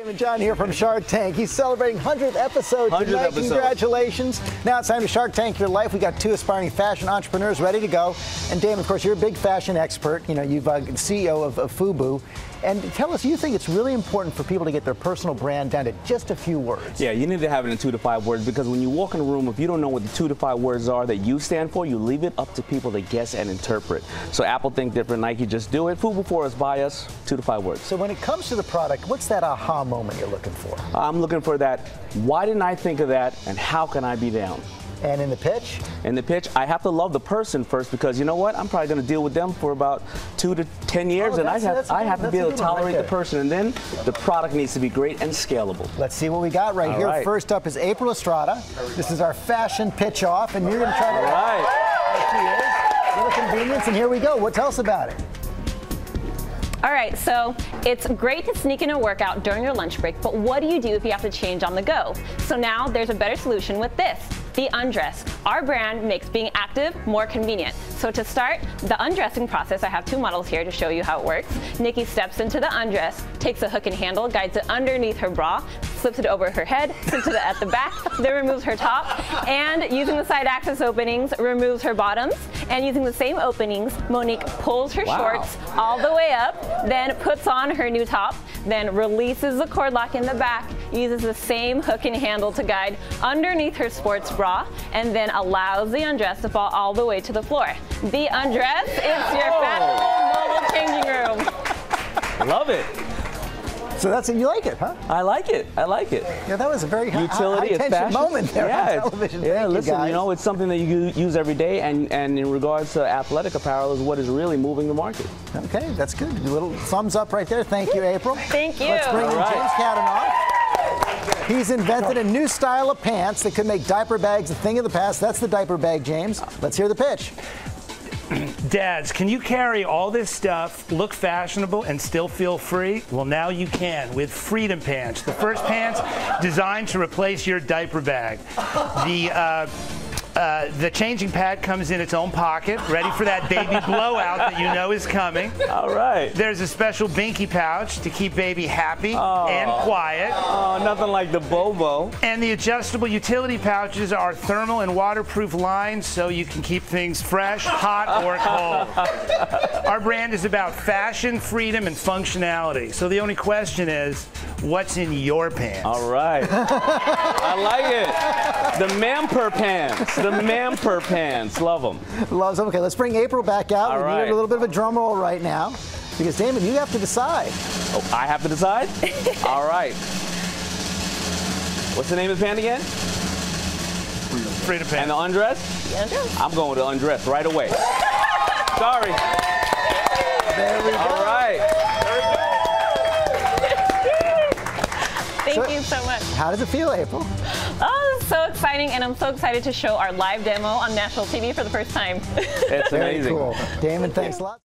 Daymond John here from Shark Tank. He's celebrating 100th episode 100th tonight. episode. Congratulations. Now it's time to Shark Tank your life. We got two aspiring fashion entrepreneurs ready to go. And Daymond, of course, you're a big fashion expert. You know, you've uh, CEO of, of FUBU. And tell us, you think it's really important for people to get their personal brand down to just a few words. Yeah, you need to have it in two to five words because when you walk in a room, if you don't know what the two to five words are that you stand for, you leave it up to people to guess and interpret. So Apple think different, Nike just do it. Food before us, by us, two to five words. So when it comes to the product, what's that aha moment you're looking for? I'm looking for that. Why didn't I think of that? And how can I be down? And in the pitch? In the pitch, I have to love the person first because you know what? I'm probably going to deal with them for about two to ten years, Oh, and I have, a I have to be able to one right tolerate the person, and then the product needs to be great and scalable. Let's see what we got right All here. right. First up is April Estrada. This is our fashion pitch off, and you're going to try to. All right. There she is. Little convenience, and here we go. What tell us about it? All right, so it's great to sneak in a workout during your lunch break, but what do you do if you have to change on the go? So now there's a better solution with this. The Undress. Our brand makes being active more convenient. So to start the undressing process, I have two models here to show you how it works. Nikki steps into the undress, takes a hook and handle, guides it underneath her bra, slips it over her head, slips it at the back, then removes her top, and using the side access openings, removes her bottoms. And using the same openings, Monique pulls her Wow. shorts all the way up, then puts on her new top, then releases the cord lock in the back, uses the same hook and handle to guide underneath her sports bra, and then allows the undress to fall all the way to the floor. The undress is your oh. fashionable mobile changing room. Love it. So that's it. You like it, huh? I like it. I like it. Yeah, that was a very high, Utility, high it's tension fashion. moment there yeah, on it's- television. Yeah, Thank listen, you, guys. you know, it's something that you use every day, and, and in regards to athletic apparel, is what is really moving the market. Okay, that's good. A little thumbs up right there. Thank you, April. Thank you. Let's bring in All right. James Kadanoff. He's invented a new style of pants that could make diaper bags a thing of the past. That's the diaper bag, James. Let's hear the pitch. Dads, can you carry all this stuff, look fashionable, and still feel free? Well, now you can with Freedom Pants, the first pants designed to replace your diaper bag. The uh, uh, the changing pad comes in its own pocket, ready for that baby blowout that you know is coming. All right. There's a special binky pouch to keep baby happy and quiet. Oh, nothing like the Bobo. And the adjustable utility pouches are thermal and waterproof lined so you can keep things fresh, hot, or cold. Our brand is about fashion, freedom, and functionality. So the only question is, what's in your pants? All right. I like it. The Mamper pants. The Mamper pants. Love them. Loves them. Okay, let's bring April back out. All we right. need a little bit of a drum roll right now. Because, Daymond, you have to decide. Oh, I have to decide? All right. What's the name of the pant again? Freedom And pants. And the undress? I'm going to undress right away. Sorry. There we go. All right. Thank So- you so much. How does it feel, April? Oh, this is so exciting, and I'm so excited to show our live demo on national TV for the first time. It's Very amazing. cool. Daymond, thanks a lot.